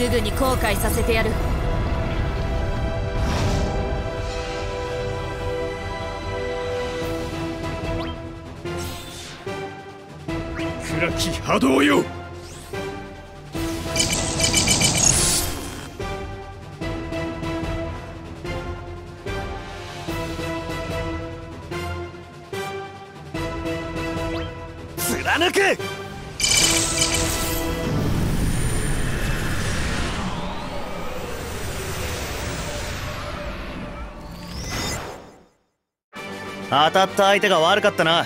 すぐに後悔させてやる。暗き波動よ。当たった相手が悪かったな。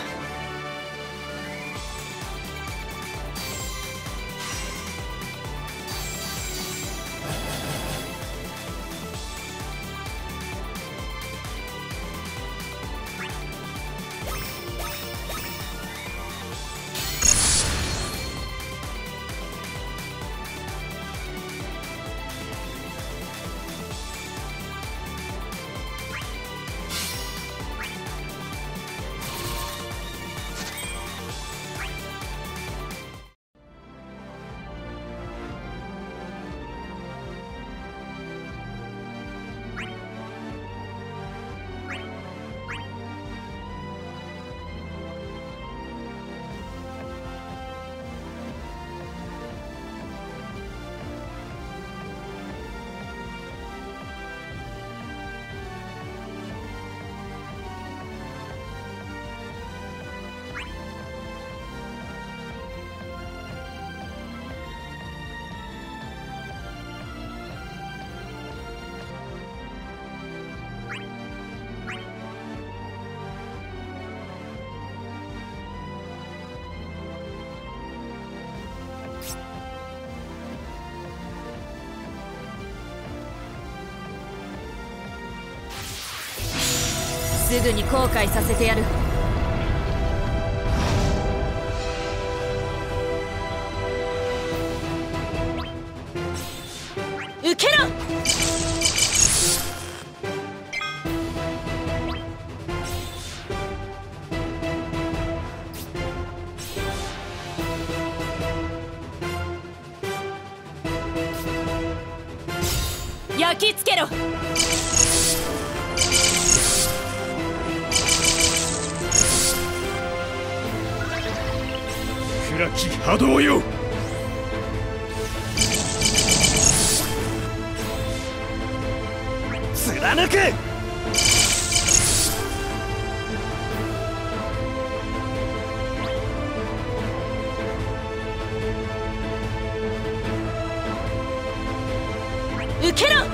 すぐに後悔させてやる。受けろ！焼き付けろ！暗き波動よ。貫く！受けろ！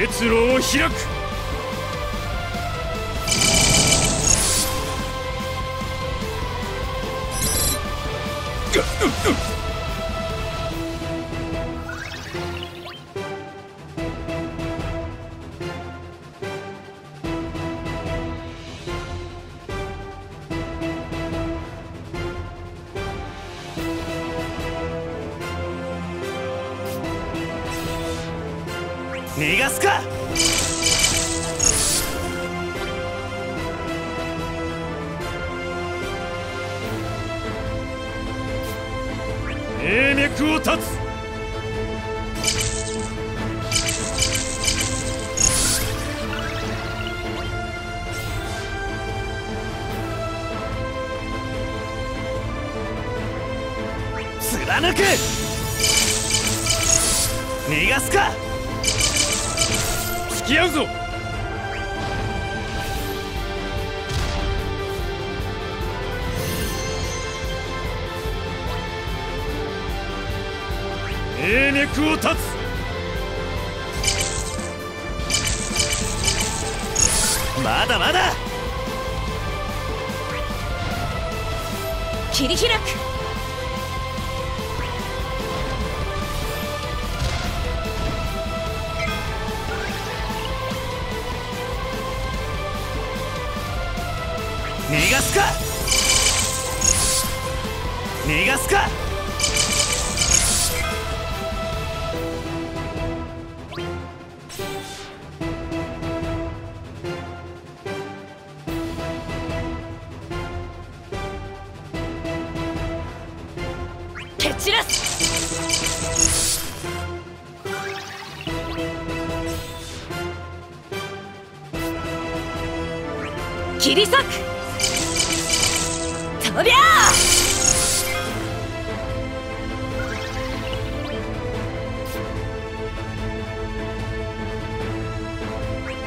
結露を開く。逃がすか！命脈を断つ！貫く！命脈を断つ。まだまだ。切り開く。逃がすか。逃がすか。切り裂く。とりゃ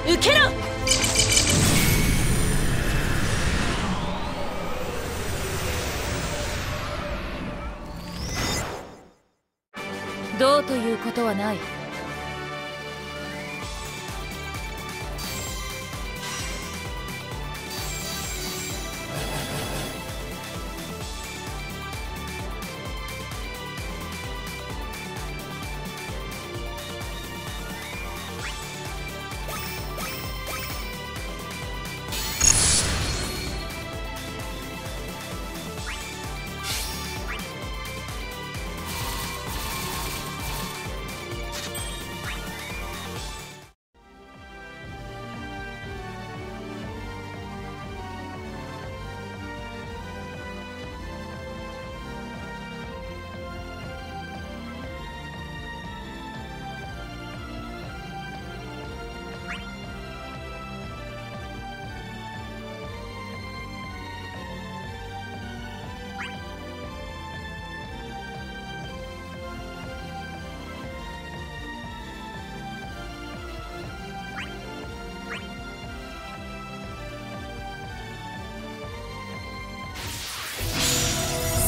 受けろ！どうということはない。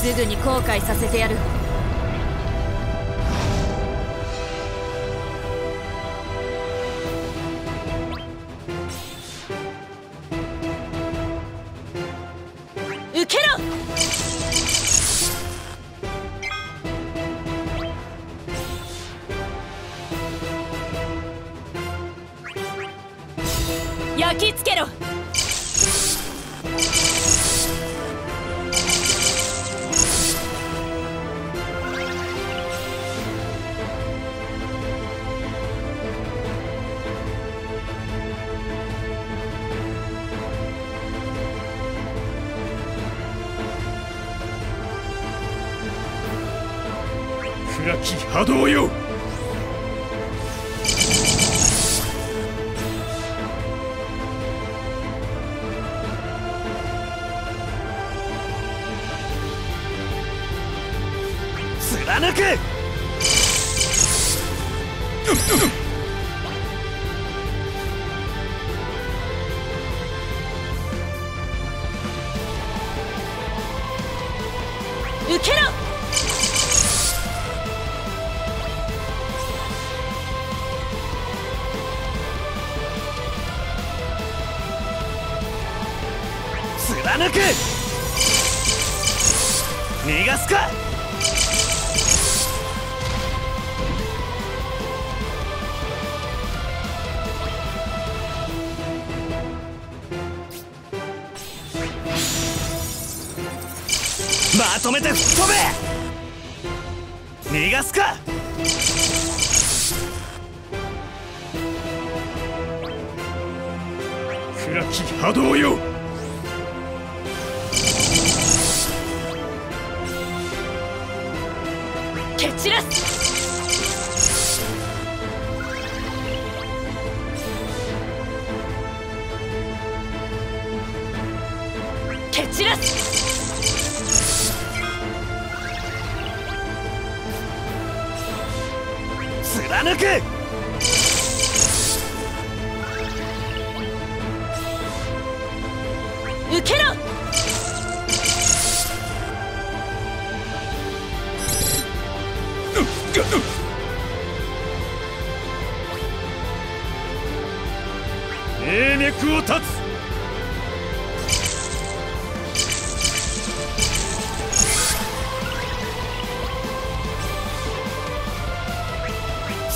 すぐに後悔させてやる。受けろ！焼き付けろ！波動よ。貫く！逃がすか？まとめて吹っ飛べ！逃がすか？暗き波動よ！散らす脈を断つ。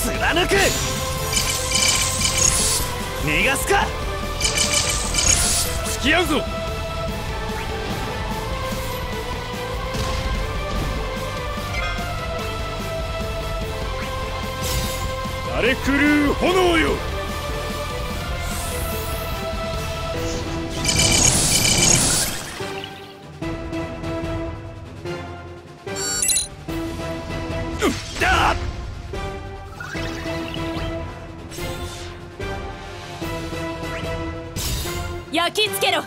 貫く。逃がすか。付き合うぞ。荒れ狂う炎よ。だ焼きつけろ。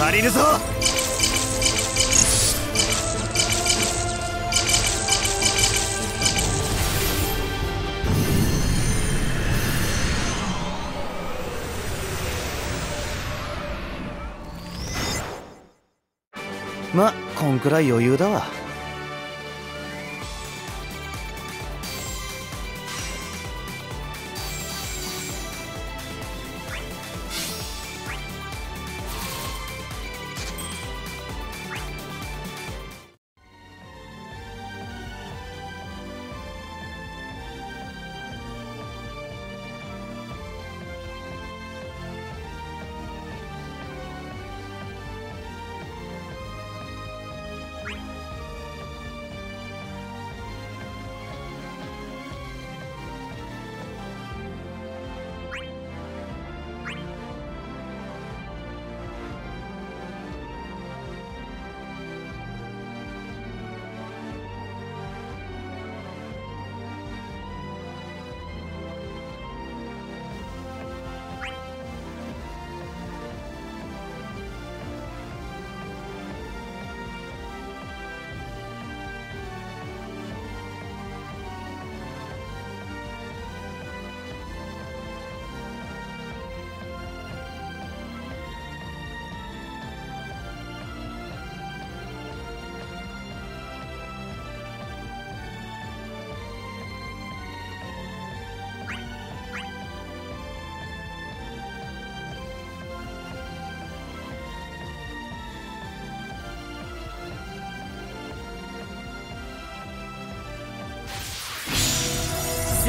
借りるぞ。まこんくらい余裕だわ。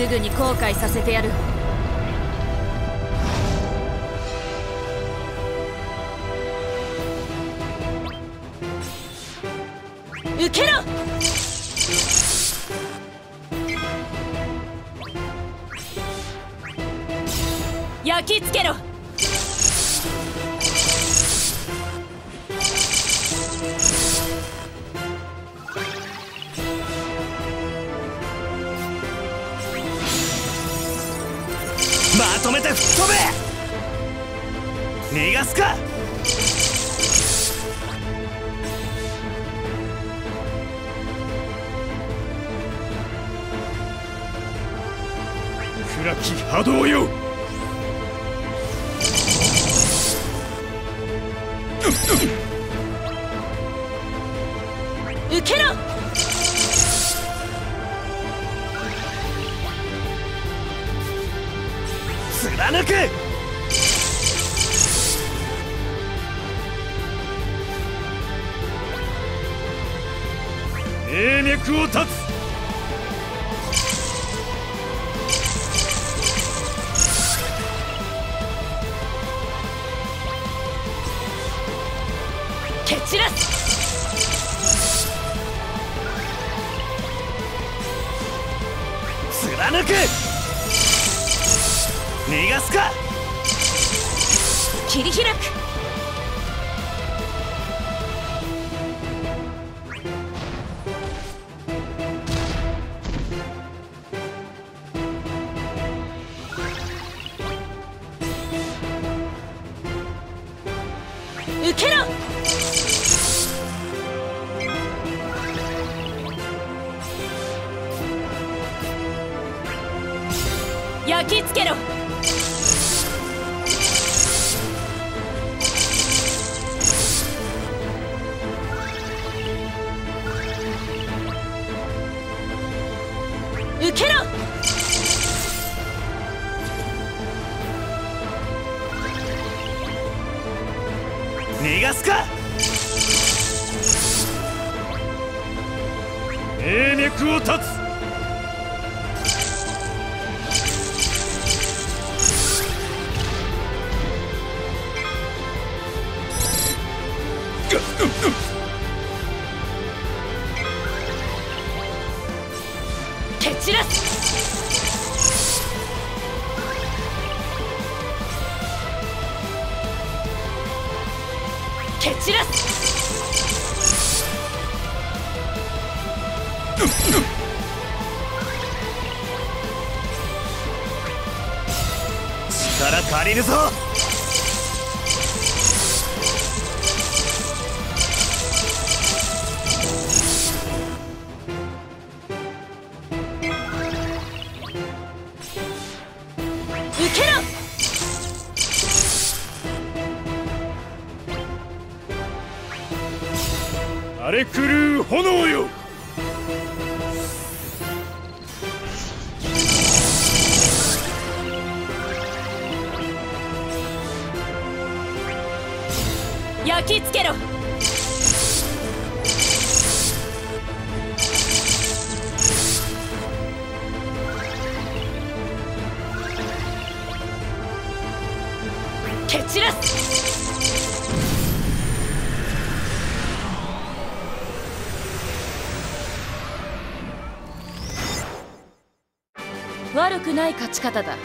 すぐに後悔させてやる。受けろ！焼き付けろ！べ逃がすか暗き波動よ！受けろ！貫く命脈を断つ。蹴散らす。貫く。逃がすか。切り開く散ら。す蹴散らす力借りるぞ。荒れ狂う炎よ。焼き付けろ。蹴散らす。悪くない勝ち方だ。